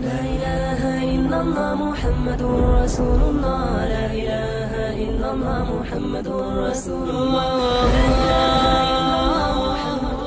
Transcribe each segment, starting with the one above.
لا إله إلا الله محمد رسول الله لا إله إلا الله محمد رسول الله لا إله إلا الله محمد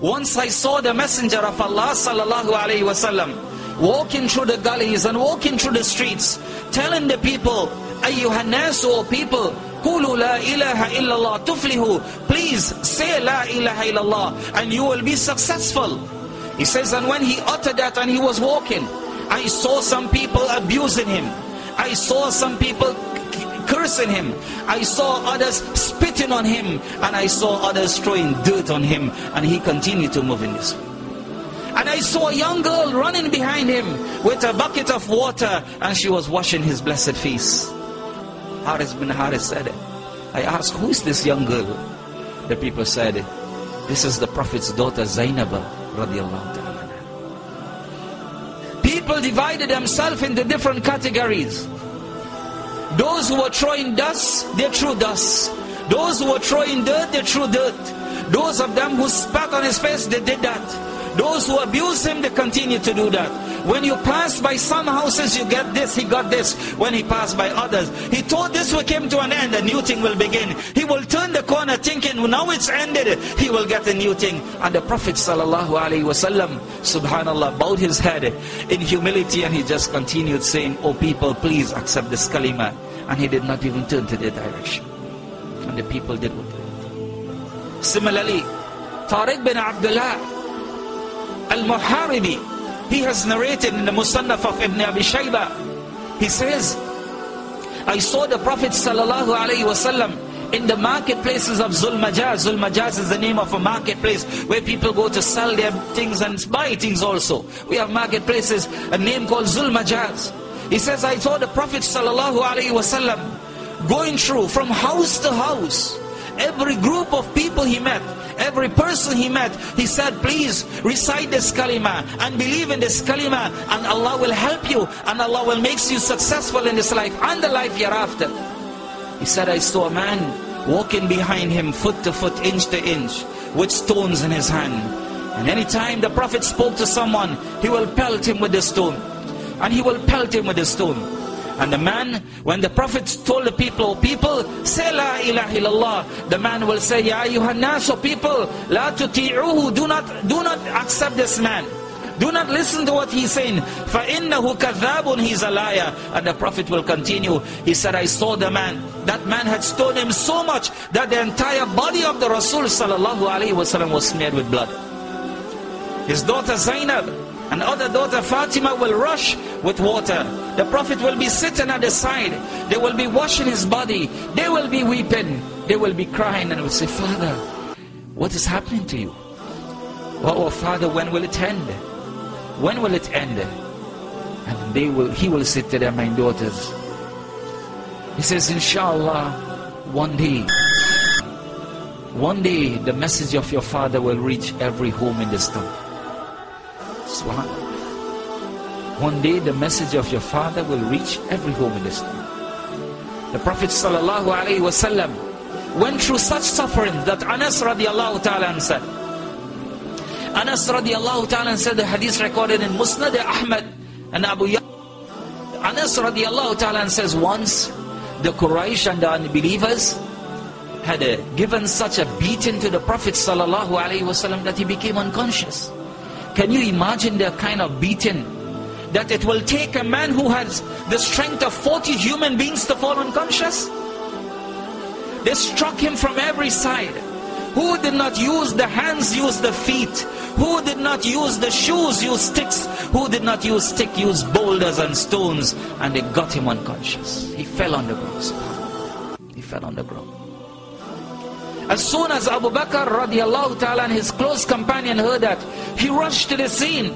Once I saw the messenger of Allah sallallahu alaihi wasallam walking through the gullies and walking through the streets, telling the people, "Ayyuhan nasu, O people, qulu la ilaha illallah tuflihu." Please say la ilaha illallah, and you will be successful. He says, and when he uttered that and he was walking, I saw some people abusing him. I saw some people cursing him. I saw others spitting on him. And I saw others throwing dirt on him. And he continued to move in this way. And I saw a young girl running behind him with a bucket of water. And she was washing his blessed face. Haris bin Haris said, I asked, who is this young girl? The people said, this is the Prophet's daughter Zainab radiallahu. People divided themselves into different categories. Those who were throwing dust, they threw dust. Those who were throwing dirt, they threw dirt. Those of them who spat on his face, they did that. Those who abuse him, they continue to do that. When you pass by some houses, you get this, he got this. When he passed by others, he thought this will come to an end, a new thing will begin. He will turn the corner thinking, now it's ended, he will get a new thing. And the Prophet sallallahu wasallam, subhanallah, bowed his head in humility and he just continued saying, oh people, please accept this kalima. And he did not even turn to their direction. And the people did what they wanted. Similarly, Tariq bin Abdullah, Al-Muharibi, he has narrated in the Musannaf of Ibn Abi Shayba. He says, I saw the Prophet wasallam in the marketplaces of Zulmajaz. Zulmajaz is the name of a marketplace where people go to sell their things and buy things also. We have marketplaces, a name called Zulmajaz. He says, I saw the Prophet wasallam going through from house to house. Every group of people he met, every person he met, he said, please recite this kalima and believe in this kalima and Allah will help you and Allah will make you successful in this life and the life hereafter. He said, I saw a man walking behind him foot to foot, inch to inch, with stones in his hand. And anytime the Prophet spoke to someone, he will pelt him with the stone. And he will pelt him with the stone. And the man, when the Prophet told the people, people, say La ilaha illallah, the man will say, Ya ayyuhan so people, La tuti'uhu, do not, do not accept this man. Do not listen to what he's saying. فَإِنَّهُ كَذَّابٌ He's a liar. And the Prophet will continue. He said, I saw the man. That man had stoned him so much that the entire body of the Rasul sallallahu alaihi wasallam was smeared with blood. His daughter Zainab and other daughter Fatima will rush with water. The Prophet will be sitting at the side. They will be washing his body. They will be weeping. They will be crying and will say, Father, what is happening to you? Oh, oh Father, when will it end? When will it end? And they will, he will say to them, my daughters. He says, Inshallah, one day, one day the message of your father will reach every home in this town. Subhanallah. One day the message of your father will reach every home in town. The Prophet wasallam went through such suffering that Anas radiallahu ta'ala said, Anas radiallahu ta'ala said the hadith recorded in Musnad Ahmad and Abu Ya Anas radiallahu ta'ala says once the Quraysh and the unbelievers had uh, given such a beating to the Prophet sallallahu alaihi wasallam that he became unconscious. Can you imagine the kind of beating that it will take a man who has the strength of 40 human beings to fall unconscious? They struck him from every side. Who did not use the hands, use the feet? Who did not use the shoes, use sticks? Who did not use stick, use boulders and stones? And they got him unconscious. He fell on the ground. He fell on the ground. As soon as Abu Bakr radiallahu ta'ala and his close companion heard that, he rushed to the scene.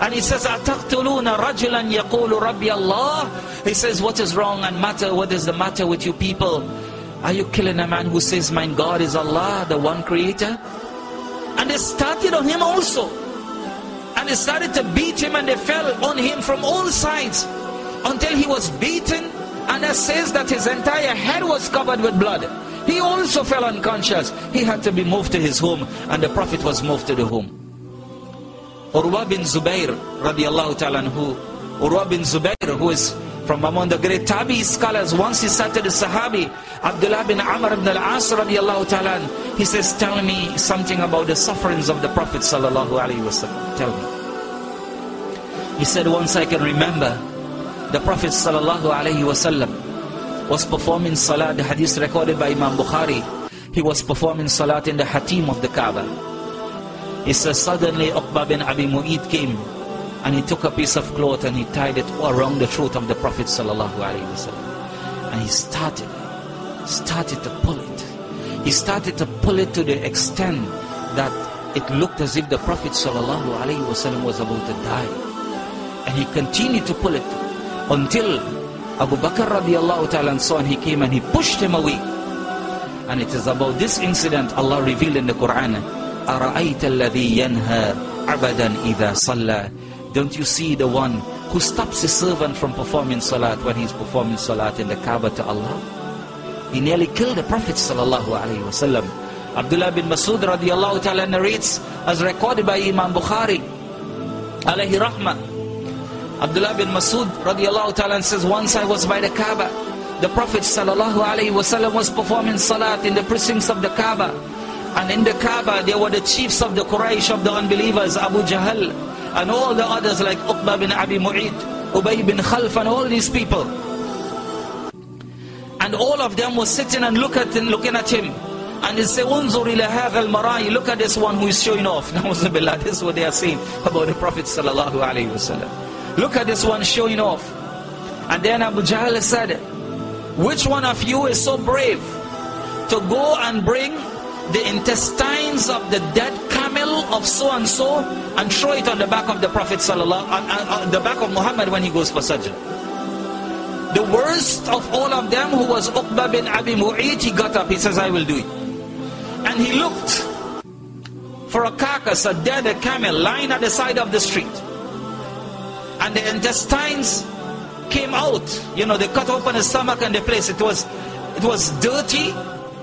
And he says, أَتَقْتُلُونَ رَجُلًا يَقُولُ رَبِّيَ اللَّهِ He says, what is wrong and matter? What is the matter with you people? Are you killing a man who says, my God is Allah, the one creator? And they started on him also. And they started to beat him and they fell on him from all sides. until he was beaten and it says that his entire head was covered with blood. He also fell unconscious. He had to be moved to his home and the Prophet was moved to the home. Urwa bin Zubair radiallahu ta'ala anhu, Urwa bin Zubair who is from among the great Tabi scholars, once he to the Sahabi, Abdullah bin Amr ibn al-As radiallahu ta'ala, he says, tell me something about the sufferings of the Prophet sallallahu alayhi wasallam. Tell me. He said, once I can remember, the Prophet sallallahu alayhi wasallam was performing salat, the hadith recorded by Imam Bukhari, he was performing salat in the hatim of the Kaaba. He says, suddenly Uqba bin Abi Mu'id came and he took a piece of cloth and he tied it around the throat of the Prophet sallallahu alaihi wasallam. And he started, started to pull it. He started to pull it to the extent that it looked as if the Prophet sallallahu alaihi wasallam was about to die. And he continued to pull it until Abu Bakr radiallahu ta'ala saw and he came and he pushed him away. And it is about this incident Allah revealed in the Quran. Don't you see the one who stops his servant from performing salat when he's performing salat in the Kaaba to Allah? He nearly killed the Prophet sallallahu alaihi wasallam. Abdullah bin Masud radiallahu ta'ala narrates as recorded by Imam Bukhari alayhi rahmah. Abdullah bin Masud radiallahu ta'ala says once I was by the Kaaba. The Prophet sallallahu alaihi wasallam was performing salat in the precincts of the Kaaba. And in the Kaaba, there were the chiefs of the Quraysh, of the unbelievers, Abu Jahl, and all the others like Uqba bin Abi Mu'id, Ubay bin Khalf, and all these people. And all of them were sitting and look at, looking at him. And they say, Unzur ila al Look at this one who is showing off. Now this is what they are saying about the Prophet sallallahu alaihi wasallam. Look at this one showing off. And then Abu Jahl said, Which one of you is so brave to go and bring the intestines of the dead camel of so and so and throw it on the back of the Prophet sallallahu on, on the back of Muhammad when he goes for sajda. The worst of all of them who was Uqba bin Abi Mu'id, he got up, he says, I will do it. And he looked for a carcass, a dead camel lying at the side of the street. And the intestines came out. You know, they cut open the stomach and the place. It was it was dirty,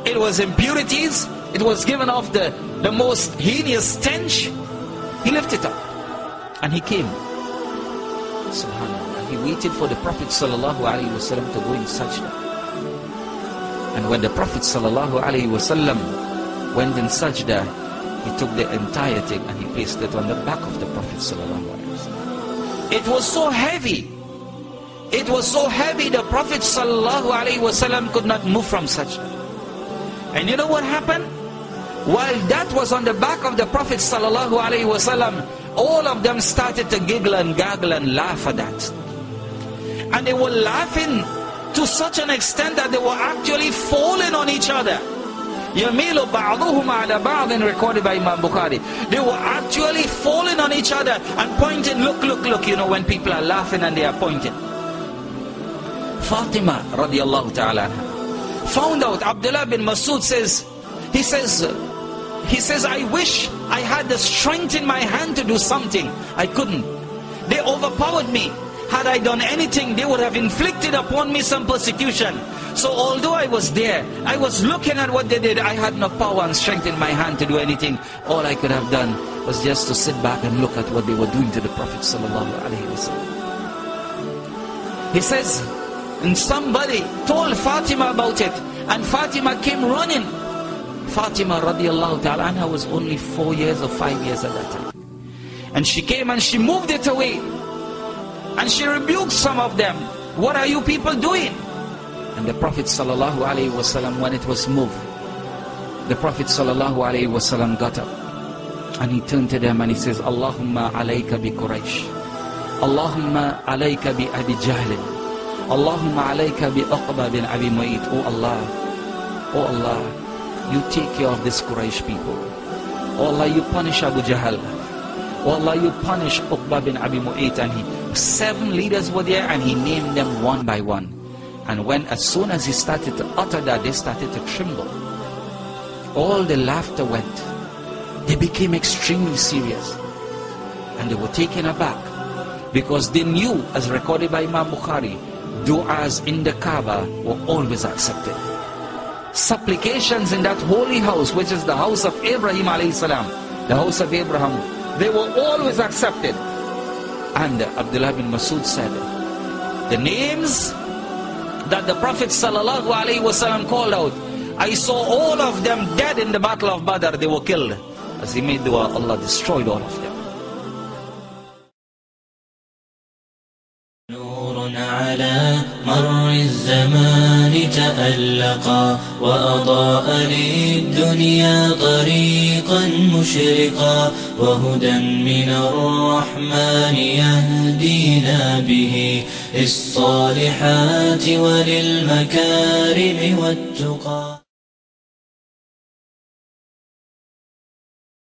it was impurities, it was given off the, the most heinous stench. He lifted it up. And he came. Subhanallah. He waited for the Prophet sallallahu wasallam to go in sajda. And when the Prophet sallallahu wasallam went in sajda, he took the entire thing and he placed it on the back of the Prophet sallallahu wasallam. It was so heavy. It was so heavy the Prophet sallallahu wasallam could not move from sajda. And you know what happened? While that was on the back of the Prophet sallallahu alaihi wasallam, all of them started to giggle and gaggle and laugh at that. And they were laughing to such an extent that they were actually falling on each other. Yamilu ba'duhum ala ba'din recorded by Imam Bukhari. They were actually falling on each other and pointing, look, look, look, you know, when people are laughing and they are pointing. Fatima radiallahu ta'ala found out, Abdullah bin Masud says, he says, he says, I wish I had the strength in my hand to do something. I couldn't. They overpowered me. Had I done anything, they would have inflicted upon me some persecution. So although I was there, I was looking at what they did. I had no power and strength in my hand to do anything. All I could have done was just to sit back and look at what they were doing to the Prophet He says, and somebody told Fatima about it. And Fatima came running Fatima radiallahu ta'ala anha was only four years or five years at that time. And she came and she moved it away. And she rebuked some of them. What are you people doing? And the Prophet sallallahu alaihi wasallam, when it was moved, the Prophet sallallahu alaihi wasallam got up. And he turned to them and he says, Allahumma alayka bi Quraysh. Allahumma alayka bi Abi Jahl. Allahumma alayka bi Uqba bin Abi Mu'id. Oh Allah, oh Allah, you take care of this Quraysh people. Oh Allah, you punish Abu Jahl. Oh Allah, you punish Uqba bin Abi Mu'ayt. And he, seven leaders were there and he named them one by one. And when, as soon as he started to utter that, they started to tremble. All the laughter went. They became extremely serious. And they were taken aback. Because they knew, as recorded by Imam Bukhari, du'as in the Kaaba were always accepted. Supplications in that holy house, which is the house of Abraham alayhi salam, the house of Abraham, they were always accepted. And Abdullah bin Masud said, the names that the Prophet sallallahu wasallam called out, I saw all of them dead in the battle of Badr, they were killed. As he made dua, Allah destroyed all of them. الزمان تألقا وأضاء للدنيا طريقا مشرقا وهدى من الرحمن يهدينا به للصالحات وللمكارم والتقى